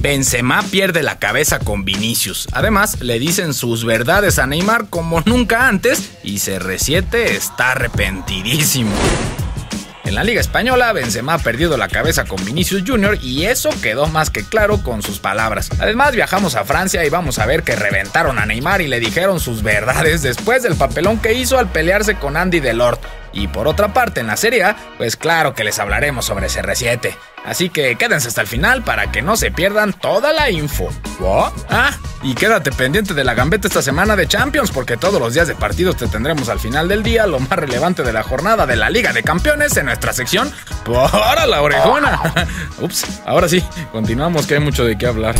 Benzema pierde la cabeza con Vinicius. Además, le dicen sus verdades a Neymar como nunca antes y CR7 está arrepentidísimo. En la Liga Española, Benzema ha perdido la cabeza con Vinicius Jr. y eso quedó más que claro con sus palabras. Además, viajamos a Francia y vamos a ver que reventaron a Neymar y le dijeron sus verdades después del papelón que hizo al pelearse con Andy Delort. Y por otra parte, en la Serie A, pues claro que les hablaremos sobre CR7. Así que quédense hasta el final para que no se pierdan toda la info. Ah, y quédate pendiente de la gambeta esta semana de Champions, porque todos los días de partidos te tendremos al final del día lo más relevante de la jornada de la Liga de Campeones en nuestra sección Por la orejona. Ups, ahora sí, continuamos que hay mucho de qué hablar.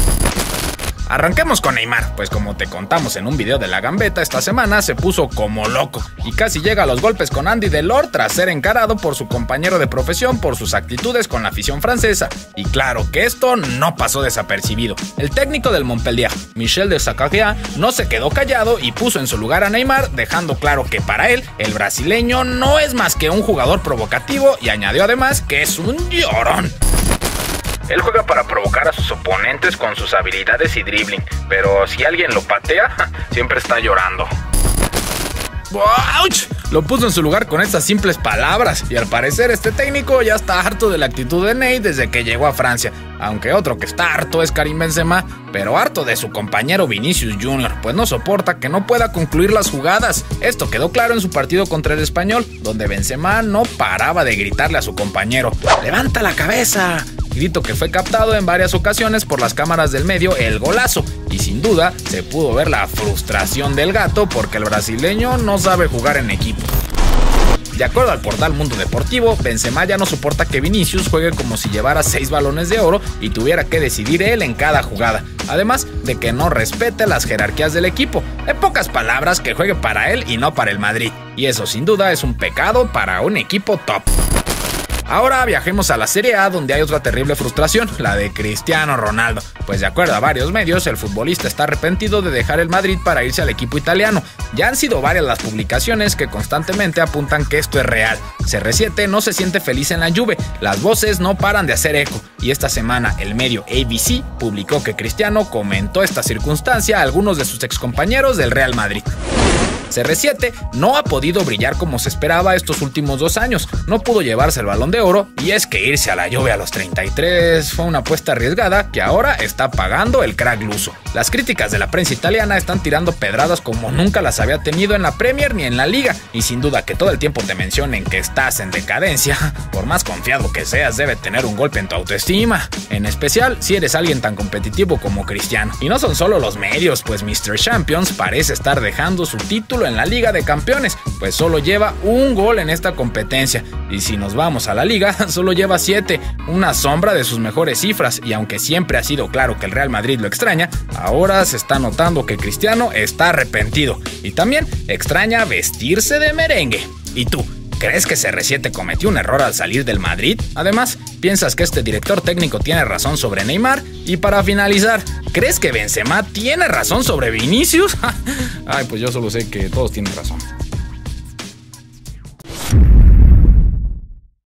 Arranquemos con Neymar, pues como te contamos en un video de la gambeta esta semana, se puso como loco y casi llega a los golpes con Andy Delort tras ser encarado por su compañero de profesión por sus actitudes con la afición francesa. Y claro que esto no pasó desapercibido. El técnico del Montpellier, Michel de Sacaglia, no se quedó callado y puso en su lugar a Neymar, dejando claro que para él, el brasileño no es más que un jugador provocativo y añadió además que es un llorón. Él juega para provocar a sus oponentes con sus habilidades y dribbling, pero si alguien lo patea, siempre está llorando. ¡Auch! Lo puso en su lugar con estas simples palabras y al parecer este técnico ya está harto de la actitud de Ney desde que llegó a Francia, aunque otro que está harto es Karim Benzema, pero harto de su compañero Vinicius Jr., pues no soporta que no pueda concluir las jugadas. Esto quedó claro en su partido contra el Español, donde Benzema no paraba de gritarle a su compañero, ¡Levanta la cabeza! Que fue captado en varias ocasiones por las cámaras del medio el golazo, y sin duda se pudo ver la frustración del gato porque el brasileño no sabe jugar en equipo. De acuerdo al portal Mundo Deportivo, Benzema ya no soporta que Vinicius juegue como si llevara seis balones de oro y tuviera que decidir él en cada jugada, además de que no respete las jerarquías del equipo. En pocas palabras, que juegue para él y no para el Madrid, y eso sin duda es un pecado para un equipo top. Ahora viajemos a la Serie A donde hay otra terrible frustración, la de Cristiano Ronaldo. Pues de acuerdo a varios medios, el futbolista está arrepentido de dejar el Madrid para irse al equipo italiano. Ya han sido varias las publicaciones que constantemente apuntan que esto es real. CR7 no se siente feliz en la Juve, las voces no paran de hacer eco. Y esta semana el medio ABC publicó que Cristiano comentó esta circunstancia a algunos de sus excompañeros del Real Madrid. CR7 no ha podido brillar como se esperaba estos últimos dos años, no pudo llevarse el balón de oro y es que irse a la lluvia a los 33 fue una apuesta arriesgada que ahora está pagando el crack luso. Las críticas de la prensa italiana están tirando pedradas como nunca las había tenido en la Premier ni en la liga y sin duda que todo el tiempo te mencionen que estás en decadencia, por más confiado que seas debe tener un golpe en tu autoestima, en especial si eres alguien tan competitivo como Cristiano. Y no son solo los medios, pues Mr. Champions parece estar dejando su en la Liga de Campeones, pues solo lleva un gol en esta competencia. Y si nos vamos a la liga, solo lleva 7, una sombra de sus mejores cifras. Y aunque siempre ha sido claro que el Real Madrid lo extraña, ahora se está notando que Cristiano está arrepentido. Y también extraña vestirse de merengue. ¿Y tú? ¿Crees que CR7 cometió un error al salir del Madrid? Además, ¿piensas que este director técnico tiene razón sobre Neymar? Y para finalizar, ¿crees que Benzema tiene razón sobre Vinicius? Ay, pues yo solo sé que todos tienen razón.